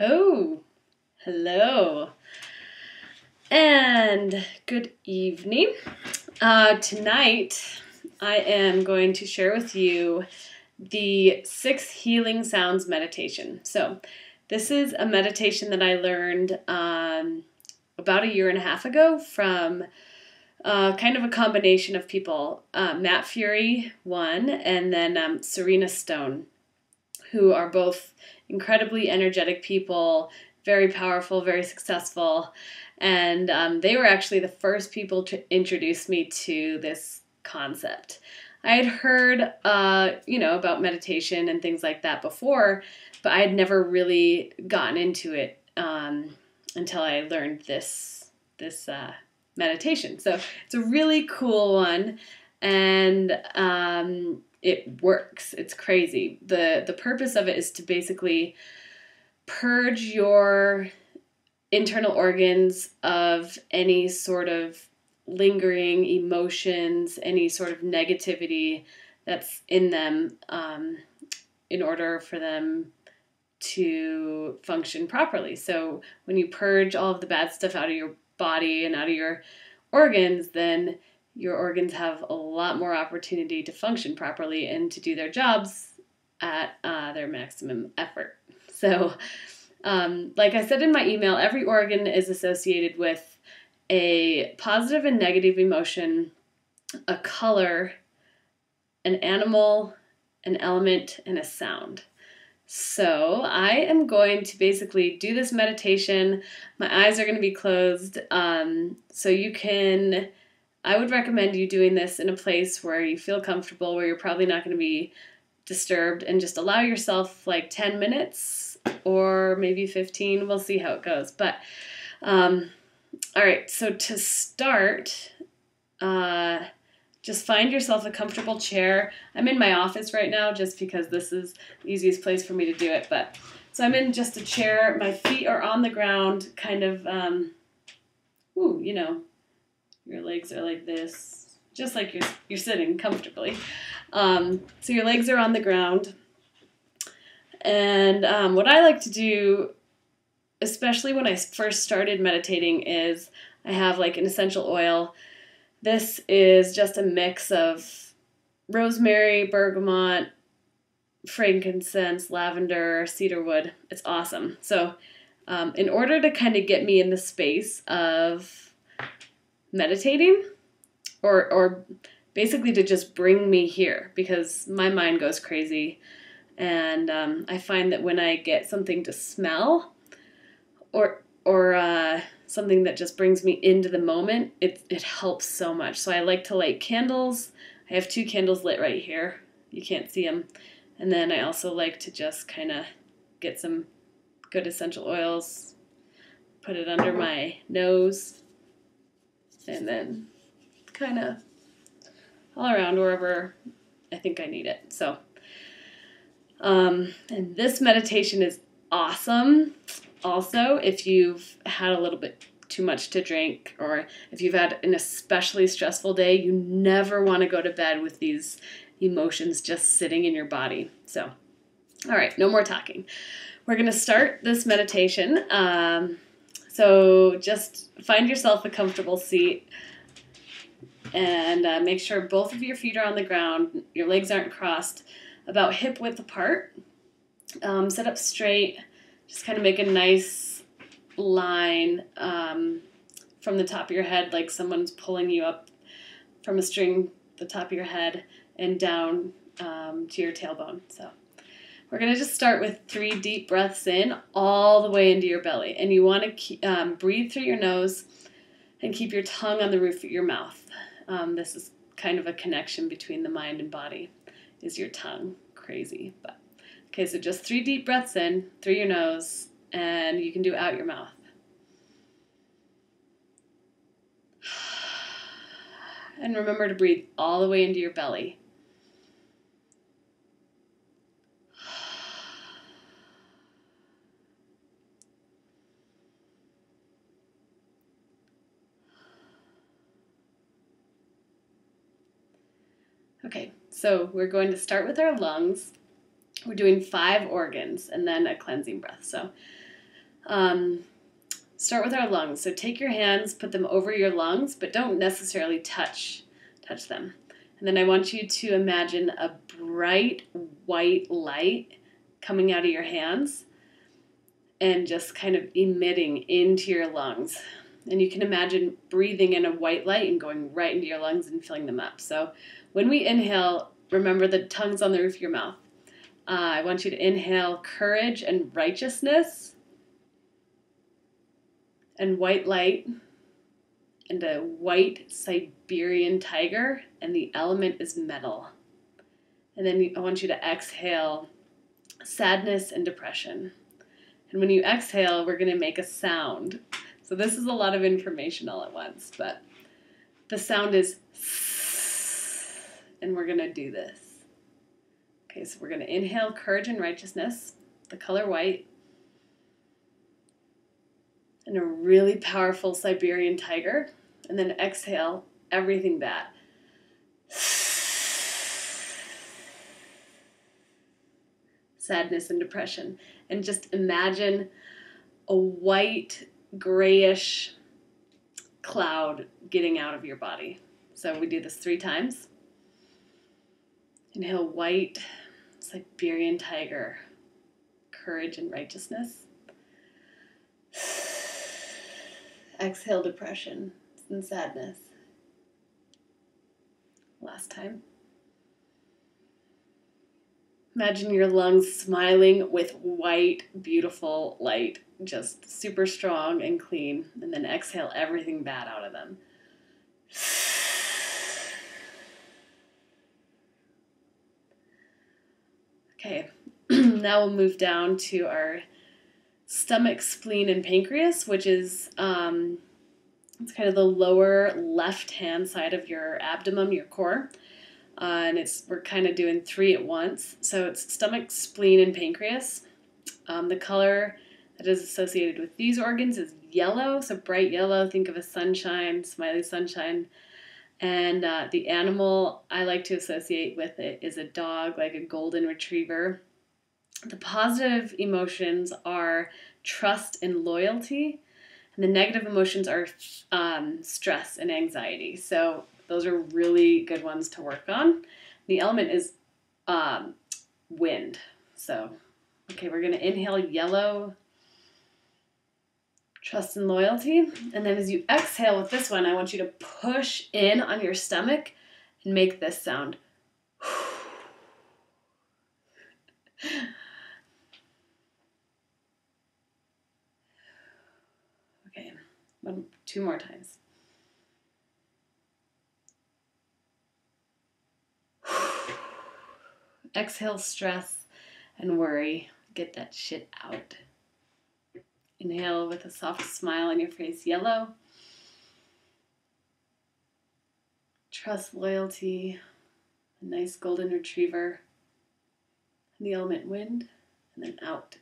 Oh, hello. And good evening. Uh, tonight, I am going to share with you the six healing sounds meditation. So, this is a meditation that I learned um, about a year and a half ago from uh, kind of a combination of people uh, Matt Furey, one, and then um, Serena Stone, who are both incredibly energetic people, very powerful, very successful. And um, they were actually the first people to introduce me to this concept. I had heard, uh, you know, about meditation and things like that before, but I had never really gotten into it um, until I learned this this uh, meditation. So it's a really cool one, and um, it works. It's crazy. the The purpose of it is to basically purge your internal organs of any sort of lingering emotions, any sort of negativity that's in them, um, in order for them to function properly. So when you purge all of the bad stuff out of your body and out of your organs, then your organs have a lot more opportunity to function properly and to do their jobs at uh, their maximum effort. So, um, like I said in my email, every organ is associated with a positive and negative emotion, a color, an animal, an element, and a sound. So, I am going to basically do this meditation. My eyes are going to be closed. Um, so, you can I would recommend you doing this in a place where you feel comfortable, where you're probably not going to be disturbed, and just allow yourself like 10 minutes or maybe 15. We'll see how it goes. But, um, all right, so to start, uh, just find yourself a comfortable chair. I'm in my office right now just because this is the easiest place for me to do it. But so I'm in just a chair. My feet are on the ground, kind of, um, ooh, you know, your legs are like this, just like you're, you're sitting comfortably. Um, so your legs are on the ground. And um, what I like to do, especially when I first started meditating, is I have like an essential oil. This is just a mix of rosemary, bergamot, frankincense, lavender, cedarwood. It's awesome. So, um, in order to kind of get me in the space of meditating or or basically to just bring me here because my mind goes crazy and um, I find that when I get something to smell or or uh, something that just brings me into the moment, it it helps so much. So I like to light candles. I have two candles lit right here. You can't see them. And then I also like to just kind of get some good essential oils, put it under my nose, and then kind of all around wherever I think I need it. So, um, and this meditation is awesome. Also, if you've had a little bit too much to drink or if you've had an especially stressful day, you never want to go to bed with these emotions just sitting in your body. So, all right, no more talking. We're going to start this meditation. Um, so just find yourself a comfortable seat and uh, make sure both of your feet are on the ground, your legs aren't crossed, about hip width apart. Um, sit up straight, just kind of make a nice line um, from the top of your head, like someone's pulling you up from a string, the top of your head, and down um, to your tailbone. So. We're going to just start with three deep breaths in, all the way into your belly. And you want to um, breathe through your nose and keep your tongue on the roof of your mouth. Um, this is kind of a connection between the mind and body, is your tongue. Crazy. But okay, so just three deep breaths in through your nose, and you can do out your mouth. And remember to breathe all the way into your belly. Okay, so we're going to start with our lungs. We're doing five organs and then a cleansing breath. So Um, start with our lungs. So take your hands, put them over your lungs, but don't necessarily touch touch them. And then I want you to imagine a bright white light coming out of your hands and just kind of emitting into your lungs. And you can imagine breathing in a white light and going right into your lungs and filling them up. So when we inhale, remember the tongue's on the roof of your mouth. Uh, I want you to inhale courage and righteousness and white light and a white Siberian tiger, and the element is metal. And then I want you to exhale sadness and depression. And when you exhale, we're going to make a sound. So this is a lot of information all at once, but the sound is and we're going to do this. Okay, so we're going to inhale courage and righteousness, the color white, and a really powerful Siberian tiger, and then exhale everything bad. Sadness and depression. And just imagine a white, grayish cloud getting out of your body. So we do this three times. Inhale white, Siberian tiger, courage and righteousness. Exhale depression and sadness. Last time. Imagine your lungs smiling with white, beautiful light, just super strong and clean. And then exhale everything bad out of them. Okay, now we'll move down to our stomach, spleen, and pancreas, which is um, it's kind of the lower left hand side of your abdomen, your core. Uh, and it's we're kind of doing three at once. So it's stomach, spleen, and pancreas. Um, the color that is associated with these organs is yellow, so bright yellow. Think of a sunshine, smiley sunshine. And uh, the animal I like to associate with it is a dog, like a golden retriever. The positive emotions are trust and loyalty, and the negative emotions are um, stress and anxiety. So those are really good ones to work on. The element is um, wind. So, okay, we're going to inhale yellow trust and loyalty. And then as you exhale with this one, I want you to push in on your stomach and make this sound. okay, one, two more times. Exhale stress and worry. Get that shit out. Inhale with a soft smile on your face, yellow. Trust, loyalty, a nice golden retriever, and the element wind, and then out.